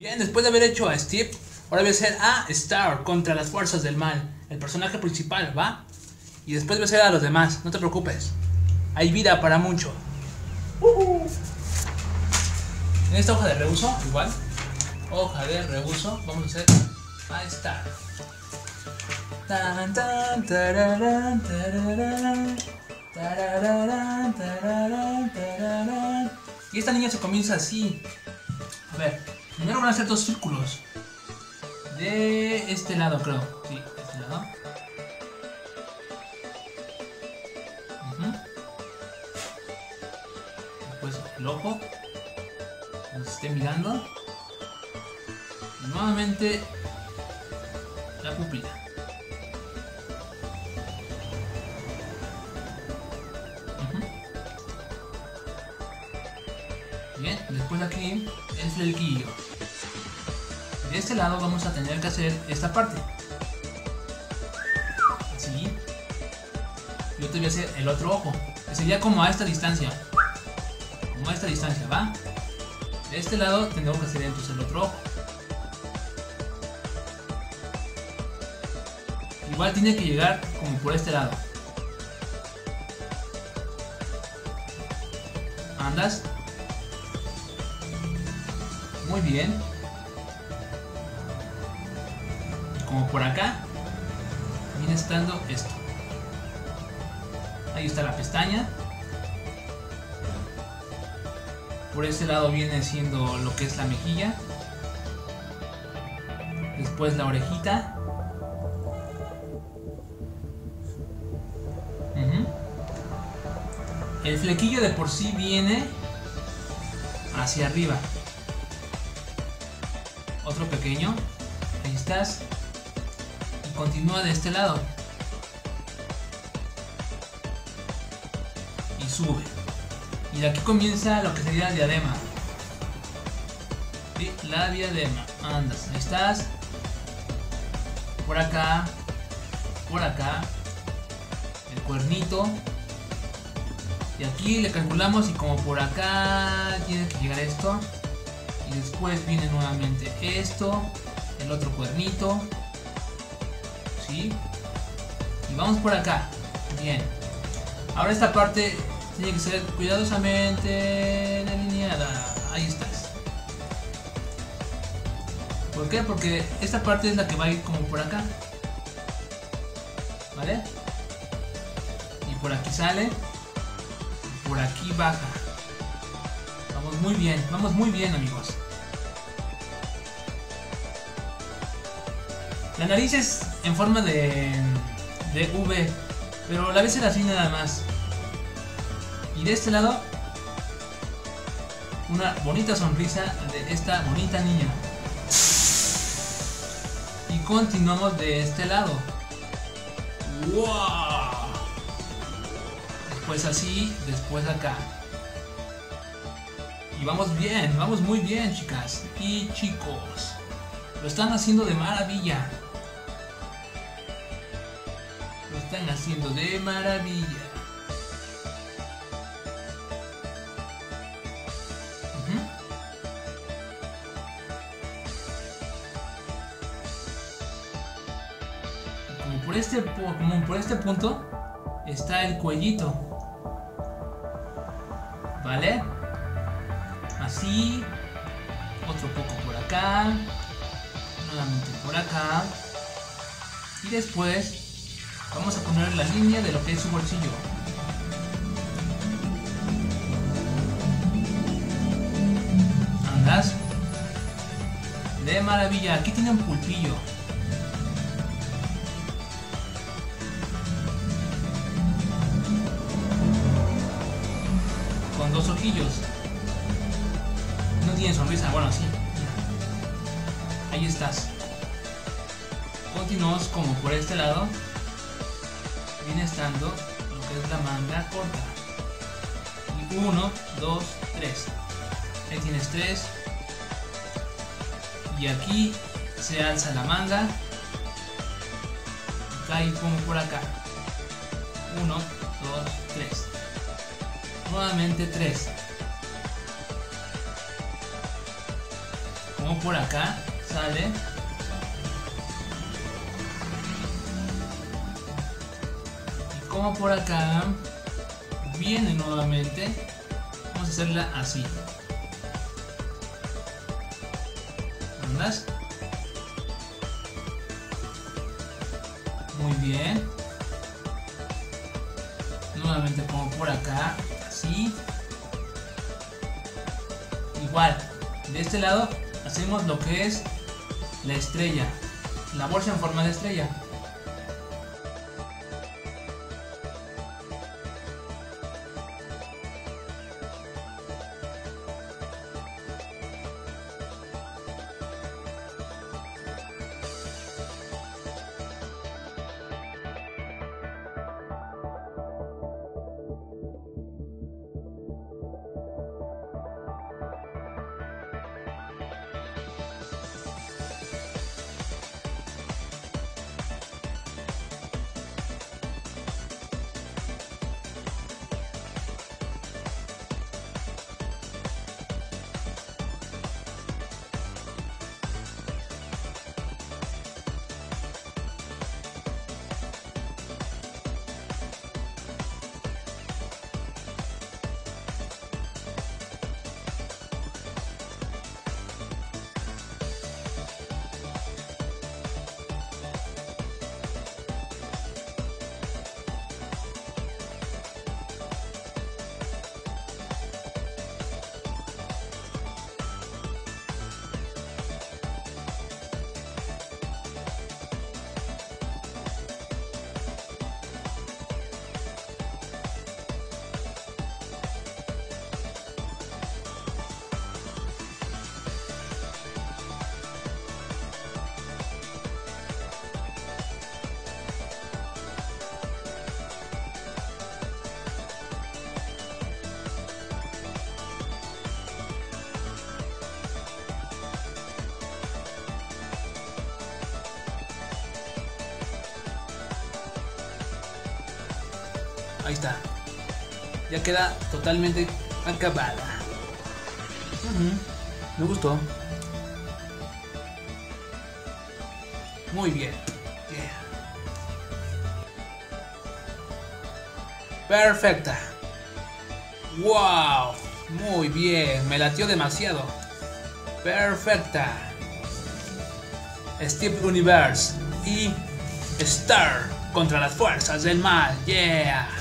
Bien, después de haber hecho a Steve, ahora voy a hacer a Star contra las fuerzas del mal. El personaje principal, ¿va? Y después voy a hacer a los demás, no te preocupes. Hay vida para mucho. En esta hoja de reuso, igual. Hoja de reuso, vamos a hacer a Star. Tan. Y esta niña se comienza así. A ver. Primero van a hacer dos círculos. De este lado, creo. Sí, de este lado. Después el ojo. Nos esté mirando. Nuevamente la pupila. Bien, después aquí es el guillo de este lado vamos a tener que hacer esta parte. Así. Yo te voy a hacer el otro ojo. Que sería como a esta distancia. Como a esta distancia, ¿va? De este lado tendremos que hacer entonces el otro ojo. Igual tiene que llegar como por este lado. Andas. Muy bien. Como por acá, viene estando esto. Ahí está la pestaña. Por este lado viene siendo lo que es la mejilla. Después la orejita. El flequillo de por sí viene hacia arriba. Otro pequeño. Ahí estás continúa de este lado. Y sube. Y de aquí comienza lo que sería el diadema. La diadema. Andas, ahí estás. Por acá. Por acá. El cuernito. Y aquí le calculamos y como por acá tiene que llegar esto. Y después viene nuevamente esto. El otro cuernito. Y vamos por acá. Bien. Ahora esta parte tiene que ser cuidadosamente delineada. Ahí estás. ¿Por qué? Porque esta parte es la que va a ir como por acá. ¿Vale? Y por aquí sale. Y por aquí baja. Vamos muy bien, vamos muy bien amigos. La nariz es en forma de, de V, pero la vez era así nada más. Y de este lado, una bonita sonrisa de esta bonita niña. Y continuamos de este lado. ¡Wow! Después así, después acá. Y vamos bien, vamos muy bien, chicas y chicos. Lo están haciendo de maravilla. Están haciendo de maravilla. Como por este como por este punto está el cuellito. ¿Vale? Así. Otro poco por acá. Nuevamente por acá. Y después Vamos a poner la línea de lo que es su bolsillo. Andas. De maravilla. Aquí tiene un pulpillo. Con dos ojillos. No tiene sonrisa. Bueno, sí. Ahí estás. Continuamos como por este lado viene estando lo que es la manga corta. Y 1, 2, 3. Ahí tienes 3. Y aquí se alza la manga. Y pongo por acá. 1, 2, 3. Nuevamente 3. Como por acá, sale. Como por acá, viene nuevamente. Vamos a hacerla así. ¿Andas? Muy bien. Nuevamente como por acá, así. Igual, de este lado hacemos lo que es la estrella. La bolsa en forma de estrella. Ahí está. Ya queda totalmente acabada. Me gustó. Muy bien. Perfecta. Wow. Muy bien. Me latió demasiado. Perfecta. Steve Universe y Star contra las fuerzas del mal. Yeah.